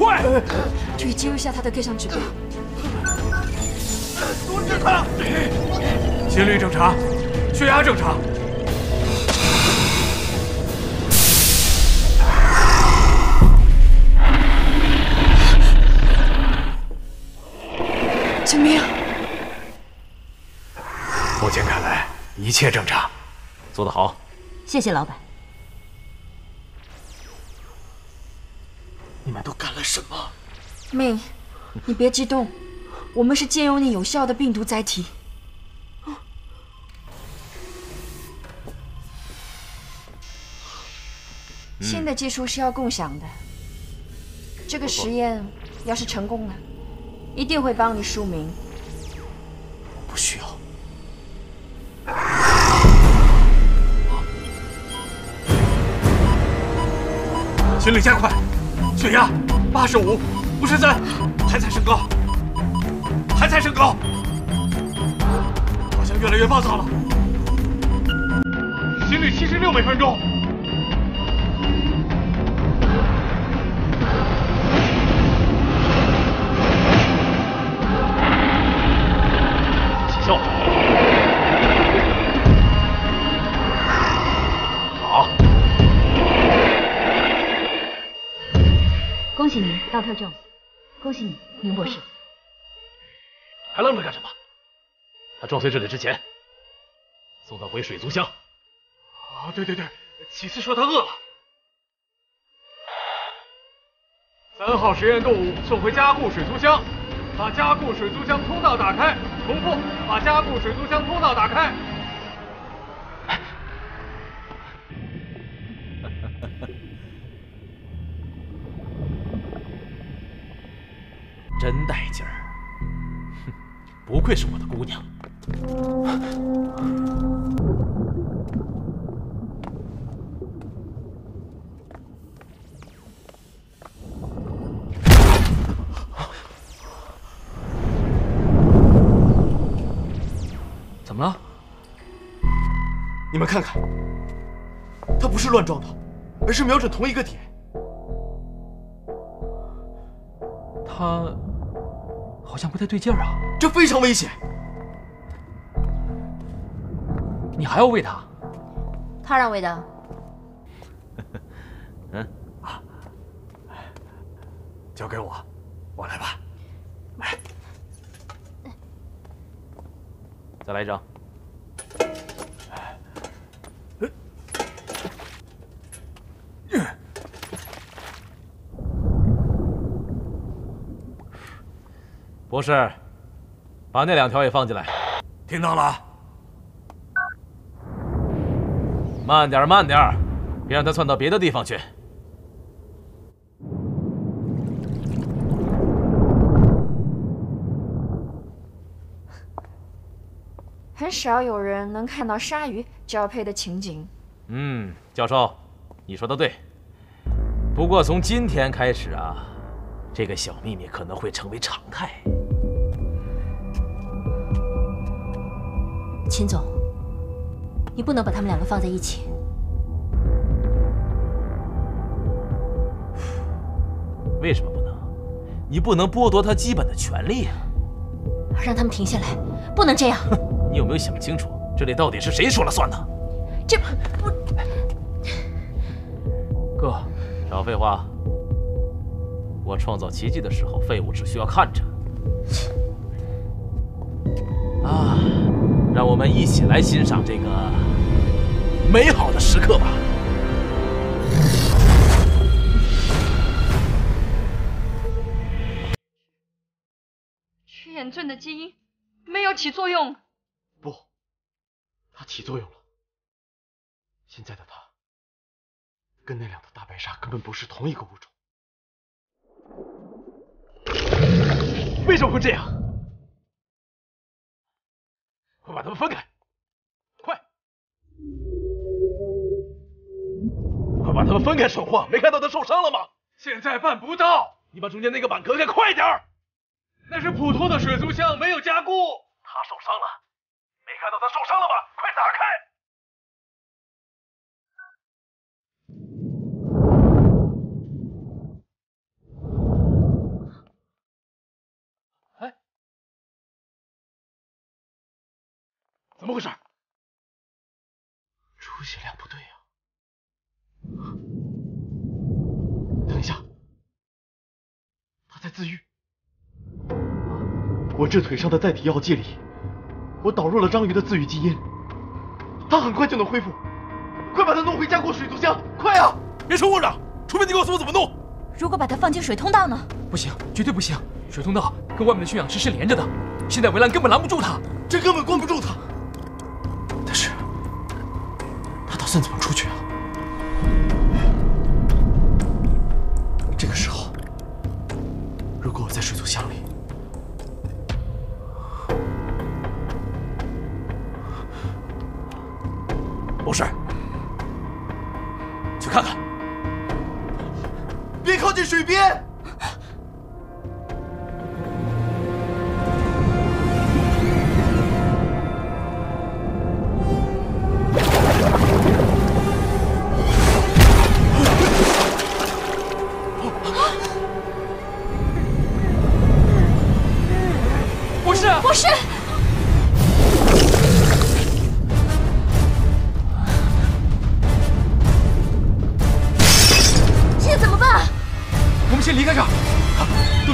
快！注意记录一下他的各项指标。阻止他！心率正常，血压正常。怎么样？目前看来一切正常，做得好。谢谢老板。你们都干了什么？命，你别激动，我们是借用你有效的病毒载体。新的技术是要共享的。这个实验要是成功了，一定会帮你署名。不需要。心率加快，血压八十五、五十三，还在升高，还在升高，好像越来越暴躁了。心率七十六每分钟。喜你，Dr. Jones。恭喜你，宁博士。还愣着干什么？他撞碎这里之前，送他回水族箱。啊，对对对，启次说他饿了。三号实验动物送回加固水族箱，把加固水族箱通道打开。重复，把加固水族箱通道打开。不愧是我的姑娘。怎么了？你们看看，他不是乱撞的，而是瞄准同一个点。他好像不太对劲儿啊！这非常危险。你还要喂他？他让喂的。嗯啊，交给我，我来吧。来，再来一张。博士，把那两条也放进来。听到了。慢点，慢点，别让它窜到别的地方去。很少有人能看到鲨鱼交配的情景。嗯，教授，你说的对。不过从今天开始啊，这个小秘密可能会成为常态。秦总，你不能把他们两个放在一起。为什么不能？你不能剥夺他基本的权利啊！让他们停下来，不能这样。你有没有想清楚，这里到底是谁说了算呢？这不……哥，少废话。我创造奇迹的时候，废物只需要看着。啊，让我们一起来欣赏这个美好的时刻吧。曲眼症的基因没有起作用。不，它起作用了。现在的它跟那两头大白鲨根本不是同一个物种。为什么会这样？快把他们分开！快！快把他们分开！蠢货，没看到他受伤了吗？现在办不到。你把中间那个板隔开，快点！那是普通的水族箱，没有加固。他受伤了，没看到他受伤了吗？快打开！怎么回事？出血量不对呀、等一下，他在自愈。我这腿上的载体药剂里，我导入了章鱼的自愈基因，他很快就能恢复。快把他弄回加固水族箱，快啊！别说我嚷，除非你告诉我怎么弄。如果把它放进水通道呢？不行，绝对不行！水通道跟外面的驯养池是连着的，现在围栏根本拦不住它。这根本关不住他。这怎么出去啊？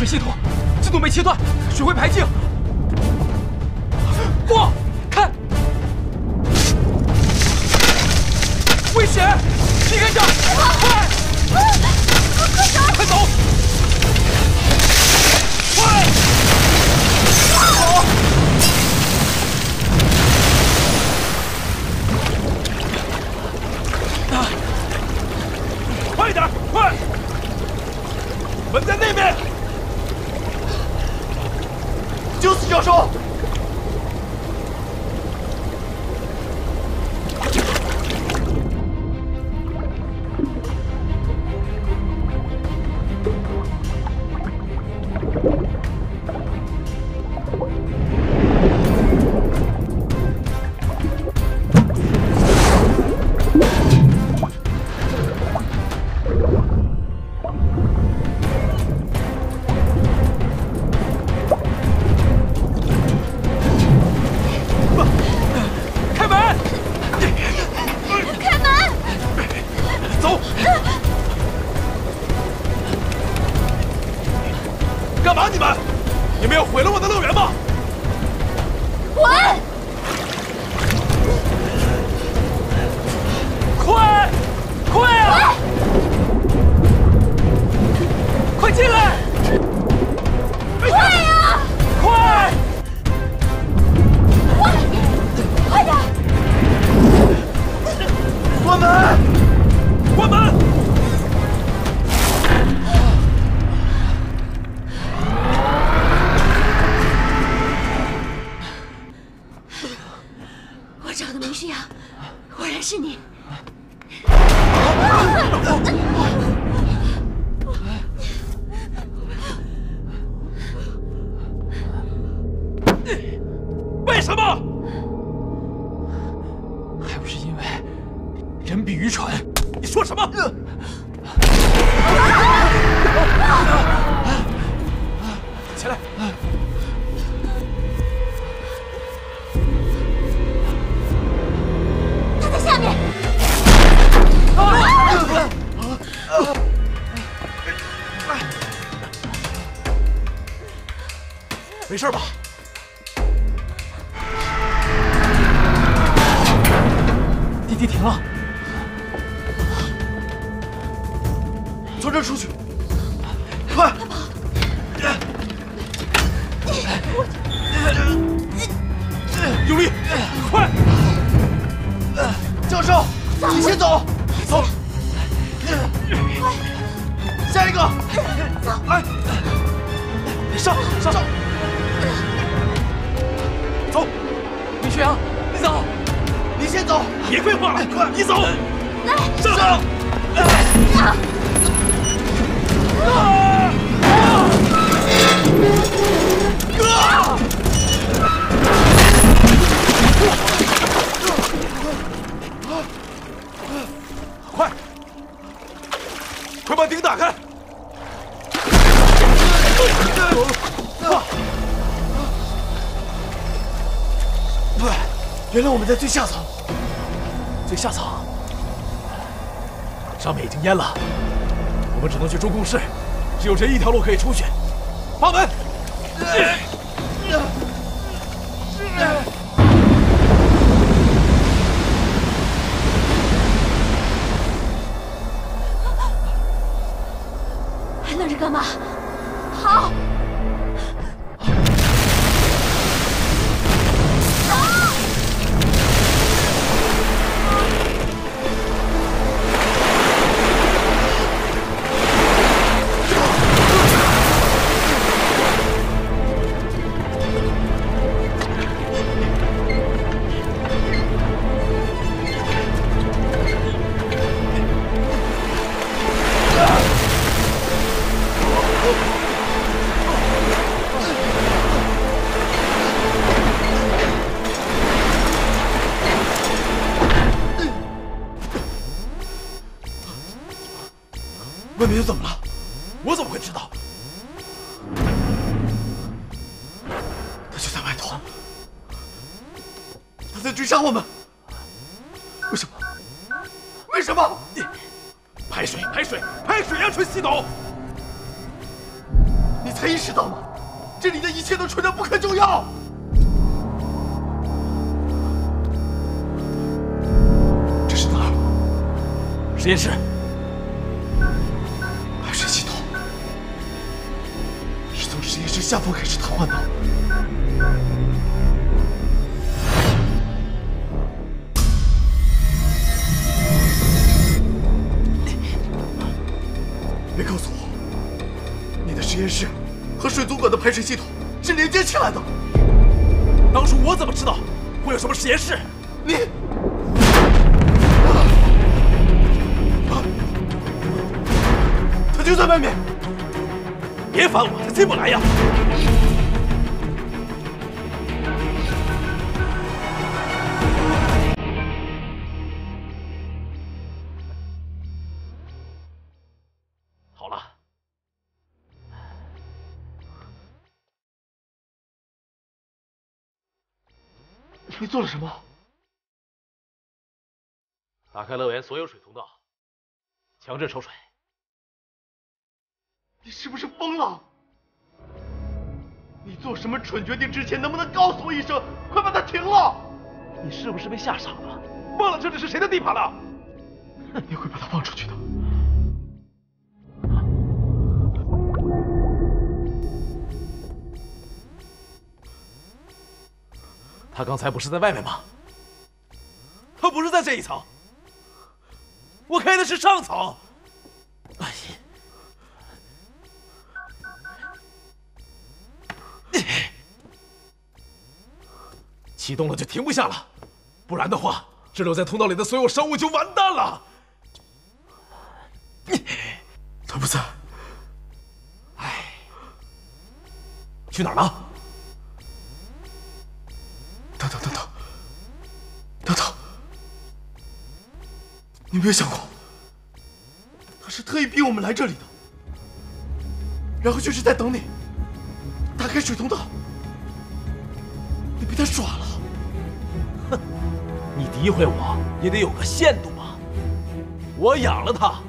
水系统自动被切断，水会排净。不，看，危险！离开这地停了，从这出去，快！用力，快！教授，你先走，走。下一个，来，上上。你先走。别废话了，快，你走！来上！上！快，快把顶打开！原来我们在最下层。最下层，上面已经淹了，我们只能去中控室，只有这一条路可以出去。八门！面又怎么了？我怎么会知道？他就在外头，他在追杀我们。为什么？为什么？你排水，排水，排水呀，纯系统！你才意识到吗？这里的一切都纯的不可救药。这是哪儿？实验室。实验室和水族馆的排水系统是连接起来的。当初我怎么知道会有什么实验室？你，他就在外面。别烦我，他进不来呀。做了什么？打开乐园所有水通道，强制抽水。你是不是疯了？你做什么蠢决定之前，能不能告诉我一声？快把它停了！你是不是被吓傻了？忘了这里是谁的地盘了？你会把它放出去的。他刚才不是在外面吗？他不是在这一层。我开的是上层。哎呀！启动了就停不下了，不然的话，滞留在通道里的所有生物就完蛋了。他不在。唉，去哪儿了？你没有想过，他是特意逼我们来这里的，然后就是在等你打开水通道。你被他耍了。哼，你诋毁我也得有个限度吧？我养了他，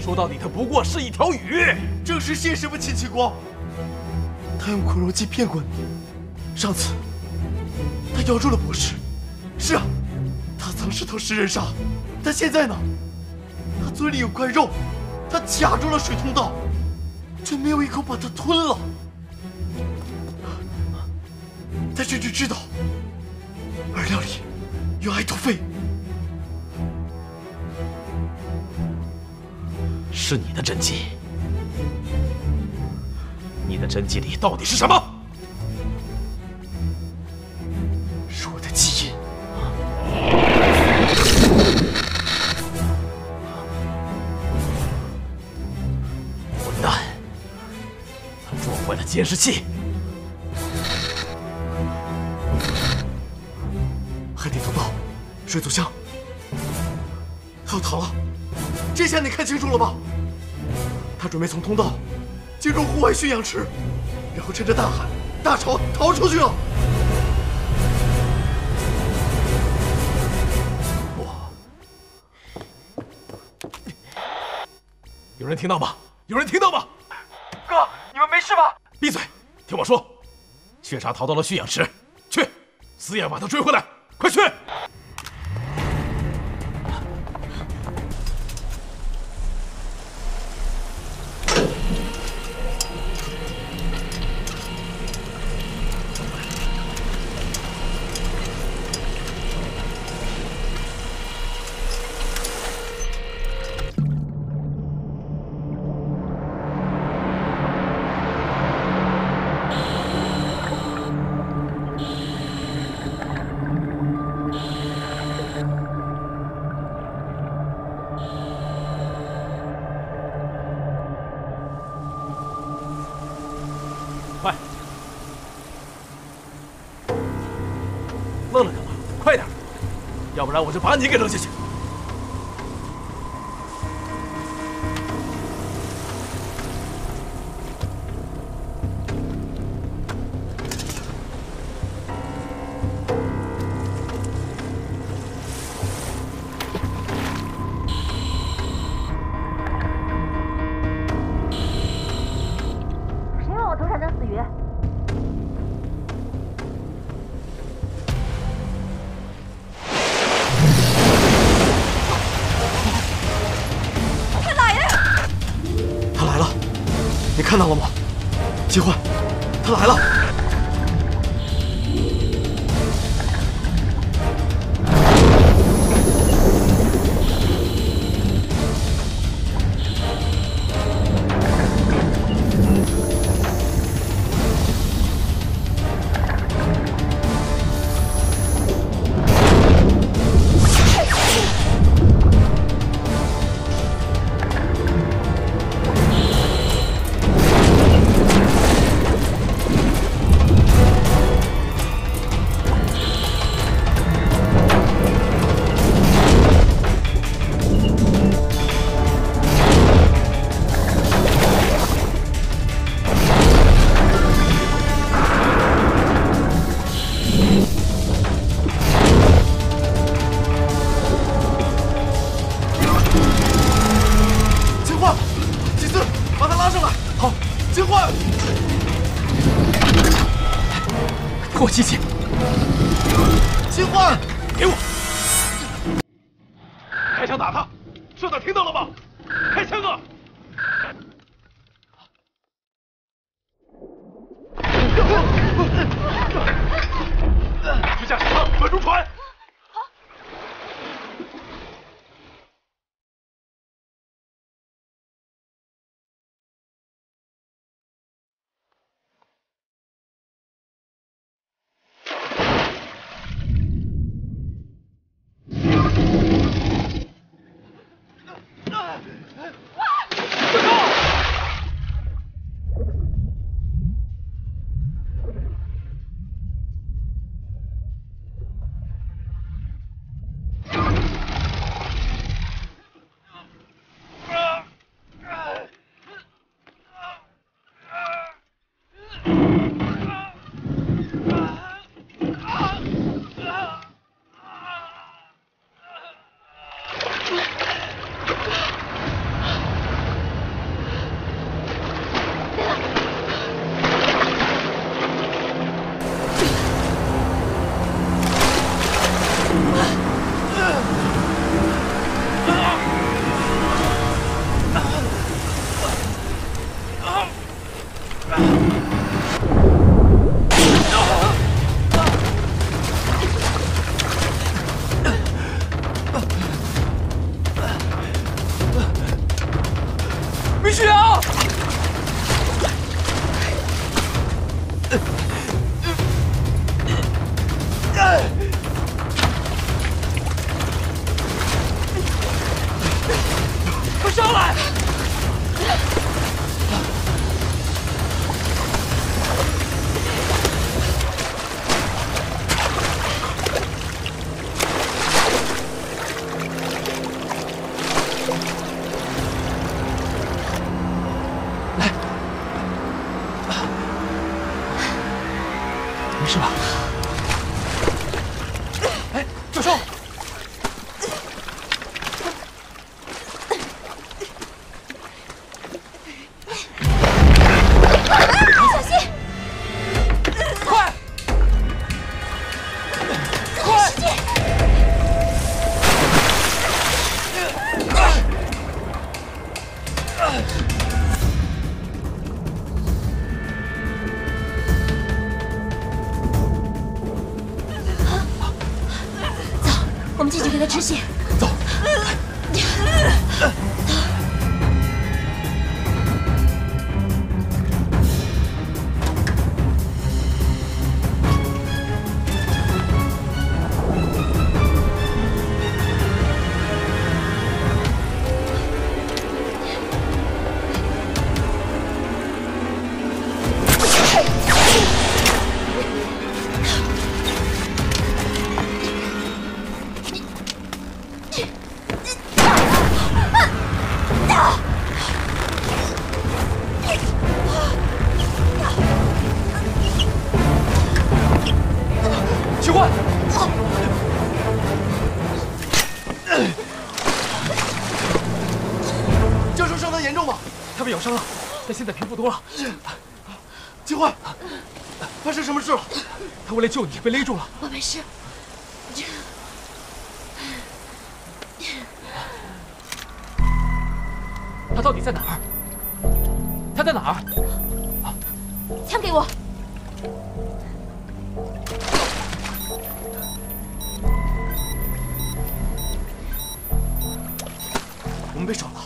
说到底他不过是一条鱼。正是谢师傅戚光，他用苦肉计骗过你。上次他咬住了博士，是啊，他曾是头食人鲨，但现在呢？他嘴里有块肉，他卡住了水通道，却没有一口把它吞了。他甚至知道饵料里有爱徒肺，是你的真迹。你的真迹里到底是什么？监视器，海底通道，水族箱，他要逃了！这下你看清楚了吧？他准备从通道进入户外驯养池，然后趁着大海大潮逃出去了。我，有人听到吗？有人听到吗？闭嘴！听我说，血杀逃到了驯养池，去，死也把他追回来，快去！要不然我就把你给扔下去！看到了吗？金焕，他来了。是吧？救你，被勒住了。我没事。他到底在哪儿？他在哪儿？枪给我！我们被耍了。